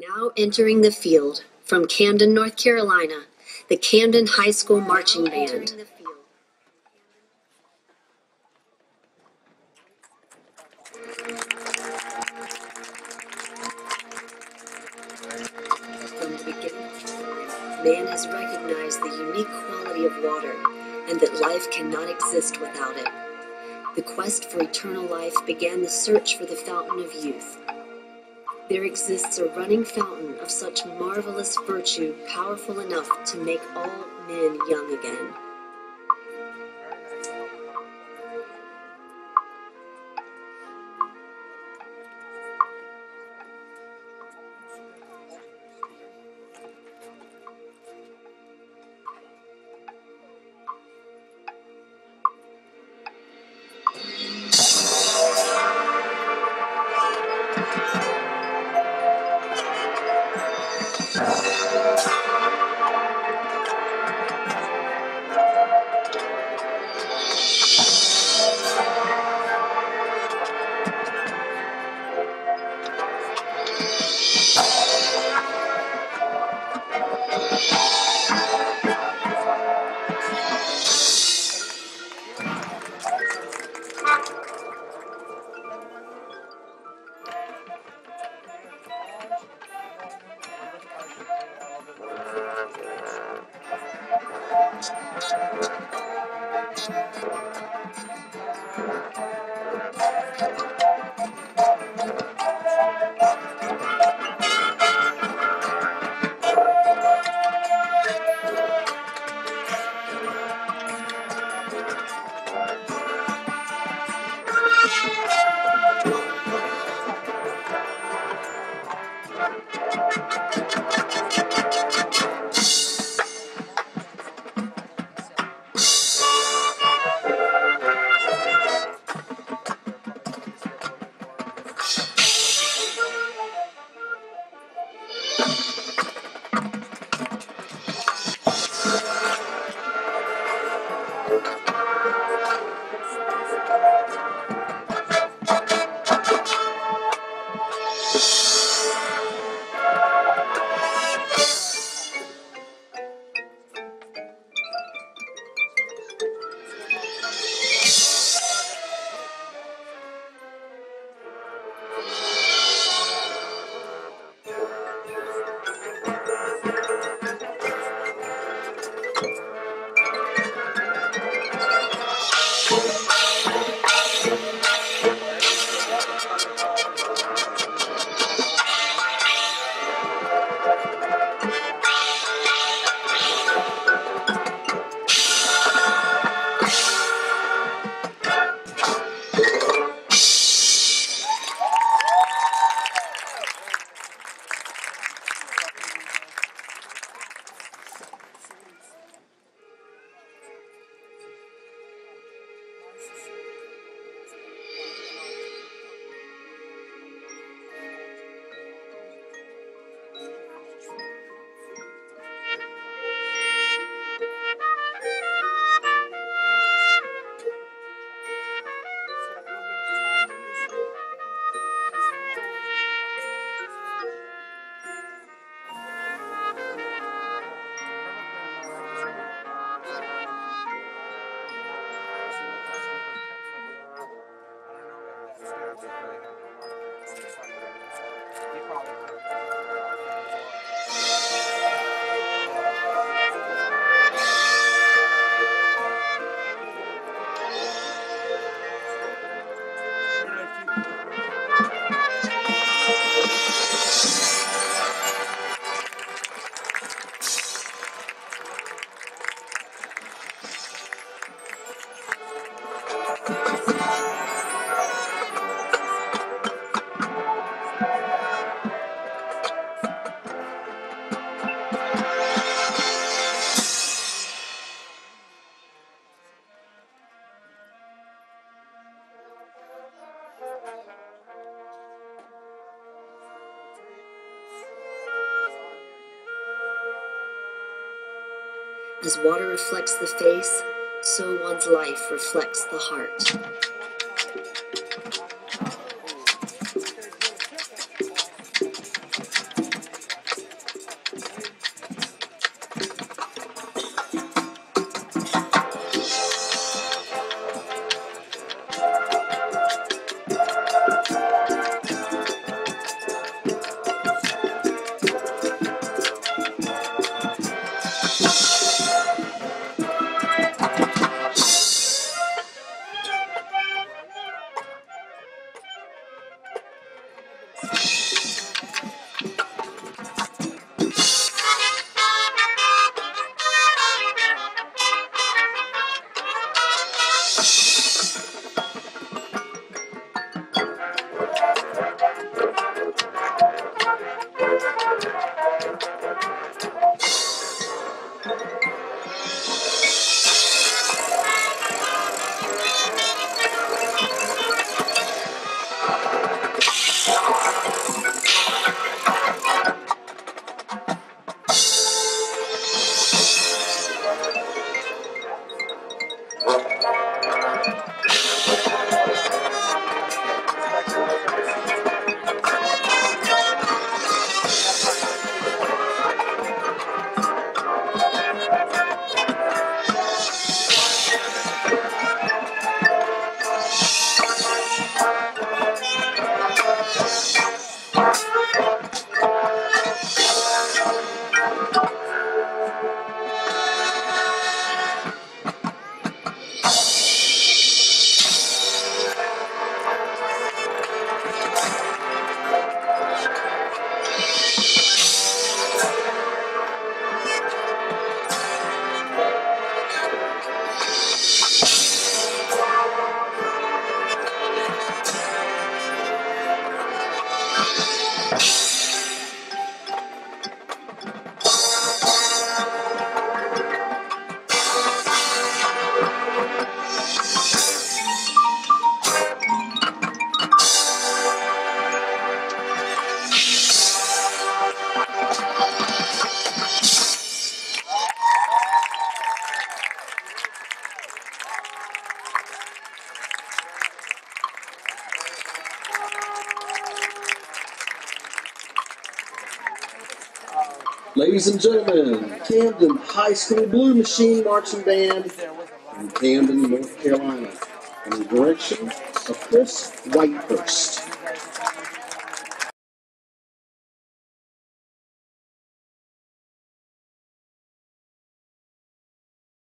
Now entering the field from Camden, North Carolina, the Camden High School Marching Band. From the beginning man has recognized the unique quality of water and that life cannot exist without it. The quest for eternal life began the search for the fountain of youth. There exists a running fountain of such marvelous virtue, powerful enough to make all men young again. What's happening? As water reflects the face, so one's life reflects the heart. Ladies and gentlemen, Camden High School Blue Machine Marching Band in Camden, North Carolina, in the direction of Chris Whitehurst.